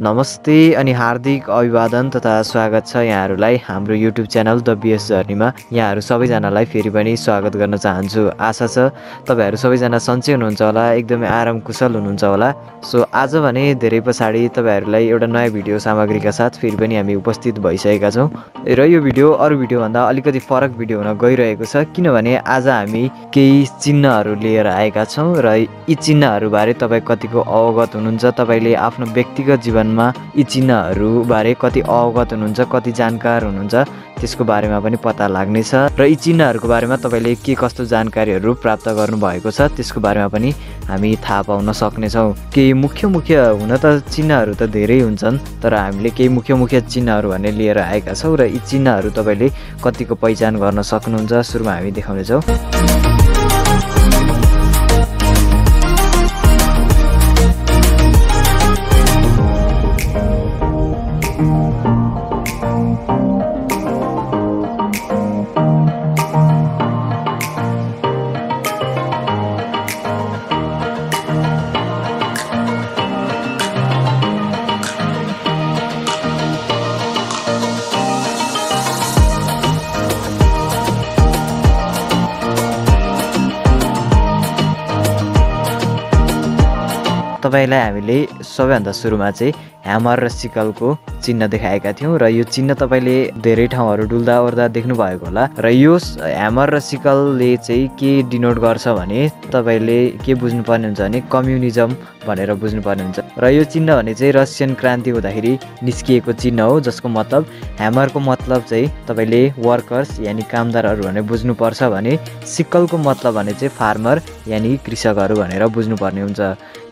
नमस्ते अनि हार्दिक अभिवादन तथा स्वागत छ यहाँहरूलाई। हाम्रो YouTube channel the B S जर्नीमा यहाँहरू सबैजनालाई फेरि पनि स्वागत गर्न चाहन्छु। आशा छ तपाईँहरू सबैजना सन्चै हुनुहुन्छ होला एकदमै आराम कुशल हुनुहुन्छ होला। सो आज भने धेरै पछाडि तपाईँहरूलाई एउटा नयाँ भिडियो सामग्रीका साथ फेरि पनि हामी उपस्थित भइसकेका छौँ। र यो भिडियो अरू भिडियोभन्दा अलिकति फरक भिडियो हुन गइरहेको छ किनभने आज हामी केही चिन्हहरू लिएर आएका छौँ र यी चिन्हहरूबारे तपाईँ कतिको अवगत हुनुहुन्छ तपाईँले आफ्नो व्यक्तिगत जीवन जीवनमा यी चिन्हहरूबारे कति अवगत हुनुहुन्छ कति जानकार हुनुहुन्छ त्यसको बारेमा पनि पत्ता लाग्नेछ। र यी चिन्हहरूको बारेमा तपाईँले के कस्तो जानकारीहरू प्राप्त गर्नुभएको छ त्यसको बारेमा पनि हामी थाहा पाउन सक्नेछौँ। केही मुख्य मुख्य हुन त चिन्हहरू त धेरै हुन्छन् तर हामीले केही मुख्य मुख्य चिन्हहरू भने लिएर आएका छौँ र यी चिन्हहरू तपाईँले कतिको पहिचान गर्न सक्नुहुन्छ सुरुमा हामी देखाउनेछौँ। तपाईँलाई हामीले सबैभन्दा सुरुमा चाहिँ ह्यामर र सिकलको चिन्ह देखाएका थियौँ र यो चिन्ह तपाईँले धेरै ठाउँहरू डुल्दा ओर्दा देख्नुभएको होला र यो ह्यामर र सिकलले चाहिँ के डिनोट गर्छ भने तपाईँले के बुझ्नुपर्ने हुन्छ भने कम्युनिजम भनेर बुझ्नुपर्ने हुन्छ। र यो चिन्ह भने चाहिँ रसियन क्रान्ति हुँदाखेरि निस्किएको चिन्ह हो जसको मतलब ह्यामरको मतलब चाहिँ तपाईँले वर्कर्स यानि कामदारहरू भनेर बुझ्नुपर्छ भने सिकलको मतलब भने चाहिँ फार्मर यानि कृषकहरू भनेर बुझ्नुपर्ने हुन्छ।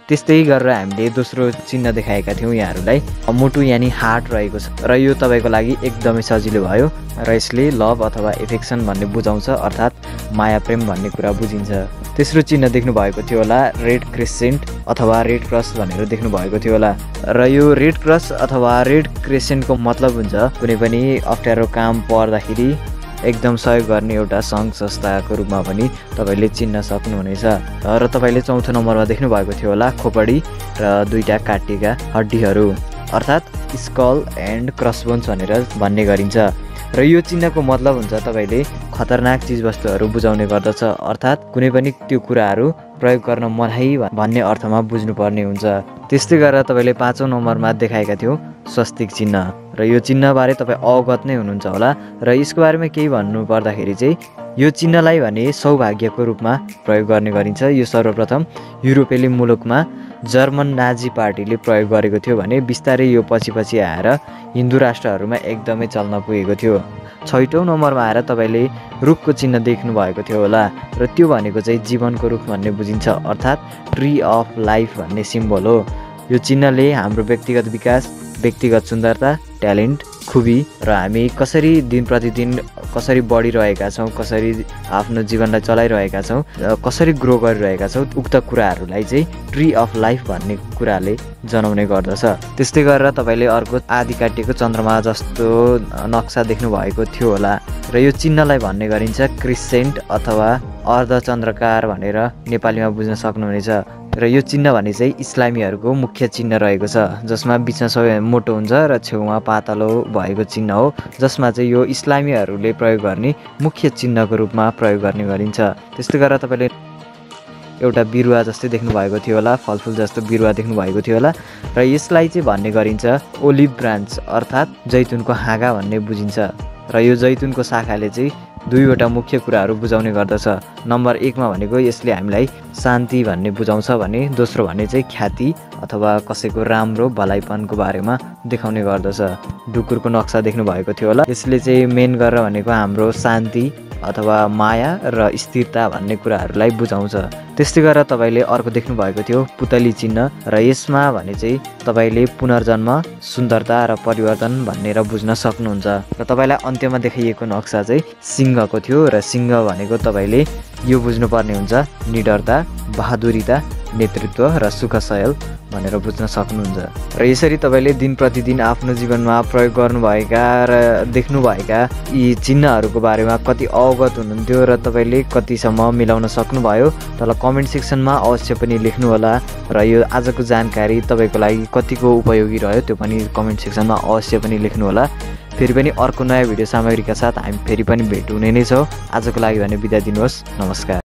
त्यस्तै गरेर हामीले दोस्रो चिन्ह देखाएका थियौँ यहाँहरूलाई। मुटु यानि हार्ट रहेको छ। र यो तपाईँको लागि एकदमै सजिलो भयो र यसले लभ अथवा एफेक्सन भन्ने बुझाउँछ अर्थात् माया प्रेम भन्ने कुरा बुझिन्छ। तेस्रो चिन्ह देख्नु भएको थियो होला रेड क्रेसेन्ट अथवा रेड क्रस भनेर देख्नु भएको थियो होला। र यो रेड क्रस अथवा रेड क्रेसेन्टको मतलब हुन्छ कुनै पनि अप्ठ्यारो काम पर्दाखेरि एकदम सहयोग गर्ने एउटा सङ्घ संस्थाको रूपमा पनि तपाईँले चिन्न सक्नुहुनेछ। र तपाईँले चौथो नम्बरमा देख्नु भएको थियो होला खोपडी र दुईवटा काटिएका हड्डीहरू। अर्थात् स्कल एन्ड क्रसबोन्स भनेर भन्ने गरिन्छ। र यो चिन्हको मतलब हुन्छ तपाईँले खतरनाक चिजवस्तुहरू बुझाउने गर्दछ। अर्थात् कुनै पनि त्यो कुराहरू प्रयोग गर्न मनाइ भन्ने अर्थमा बुझ्नुपर्ने हुन्छ। त्यस्तै गरेर तपाईँले पाँचौँ नम्बरमा देखाएका थियौँ स्वस्तिक चिन्ह र यो चिन्हबारे तपाईँ अवगत नै हुनुहुन्छ होला। र यसको बारेमा केही भन्नु पर्दाखेरि चाहिँ यो चिन्हलाई भने सौभाग्यको रूपमा प्रयोग गर्ने गरिन्छ। यो सर्वप्रथम युरोपेली मुलुकमा जर्मन नाजी पार्टीले प्रयोग गरेको थियो भने बिस्तारै यो पछि पछि आएर हिन्दू राष्ट्रहरूमा एकदमै चल्न पुगेको थियो। छैटौँ नम्बरमा आएर तपाईँले रुखको चिन्ह देख्नु भएको थियो होला र त्यो भनेको चाहिँ जीवनको रुख भन्ने बुझिन्छ अर्थात् ट्री अफ लाइफ भन्ने सिम्बल हो। यो चिन्हले हाम्रो व्यक्तिगत विकास व्यक्तिगत सुन्दरता ट्यालेन्ट खुबी र हामी कसरी दिन प्रतिदिन कसरी बढिरहेका छौँ कसरी आफ्नो जीवनलाई चलाइरहेका छौँ कसरी ग्रो गरिरहेका छौँ उक्त कुराहरूलाई चाहिँ ट्री अफ लाइफ भन्ने कुराले जनाउने गर्दछ। त्यस्तै गरेर तपाईँले अर्को आदि काटिएको चन्द्रमा जस्तो नक्सा देख्नु भएको थियो होला र यो चिन्हलाई भन्ने गरिन्छ क्रिसेन्ट अथवा अर्धचन्द्रकार भनेर नेपालीमा बुझ्न सक्नुहुनेछ। र यो चिन्ह भने चाहिँ इस्लामीहरूको मुख्य चिन्ह रहेको छ जसमा बिचमा सबै मोटो हुन्छ र छेउमा पातलो भएको चिन्ह हो जसमा चाहिँ यो इस्लामीहरूले प्रयोग गर्ने मुख्य चिन्हको रूपमा प्रयोग गर्ने गरिन्छ। त्यस्तै गरेर तपाईँले एउटा बिरुवा जस्तै देख्नु भएको थियो होला फलफुल जस्तो बिरुवा देख्नु भएको थियो होला र यसलाई चाहिँ भन्ने गरिन्छ ओलिभ ब्रान्च अर्थात् जैतुनको हाँगा भन्ने बुझिन्छ। र यो जैतुनको शाखाले चाहिँ दुईवटा मुख्य कुराहरू बुझाउने गर्दछ। नम्बर एकमा भनेको यसले हामीलाई शान्ति भन्ने बुझाउँछ भने दोस्रो भने चाहिँ ख्याति अथवा कसैको राम्रो भलाइपनको बारेमा देखाउने गर्दछ। डुकुरको नक्सा देख्नु भएको थियो होला। यसले चाहिँ मेन गरेर भनेको हाम्रो शान्ति अथवा माया र स्थिरता भन्ने कुराहरूलाई बुझाउँछ। त्यस्तै गरेर तपाईँले अर्को देख्नु भएको थियो पुतली चिन्ह र यसमा भने चाहिँ तपाईँले पुनर्जन्म सुन्दरता र परिवर्तन भनेर बुझ्न सक्नुहुन्छ। र तपाईँलाई अन्त्यमा देखाइएको नक्सा चाहिँ सिंहको थियो र सिंह भनेको तपाईँले यो बुझ्नुपर्ने हुन्छ निडरता बहादुरिता नेतृत्व र सुख सहल भनेर बुझ्न सक्नुहुन्छ। र यसरी तपाईँले दिन प्रतिदिन आफ्नो जीवनमा प्रयोग गर्नुभएका र देख्नुभएका यी चिन्हहरूको बारेमा कति अवगत हुनुहुन्थ्यो र तपाईँले कतिसम्म मिलाउन सक्नुभयो तल कमेन्ट सेक्सनमा अवश्य पनि लेख्नुहोला र यो आजको जानकारी तपाईँको लागि कतिको उपयोगी रह्यो त्यो पनि कमेन्ट सेक्सनमा अवश्य पनि लेख्नुहोला। फेरि पनि अर्को नयाँ भिडियो सामग्रीका साथ हामी फेरि पनि भेट हुने नै छौँ। आजको लागि भने बिदा दिनुहोस्। नमस्कार।